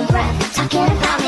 your breath talking about.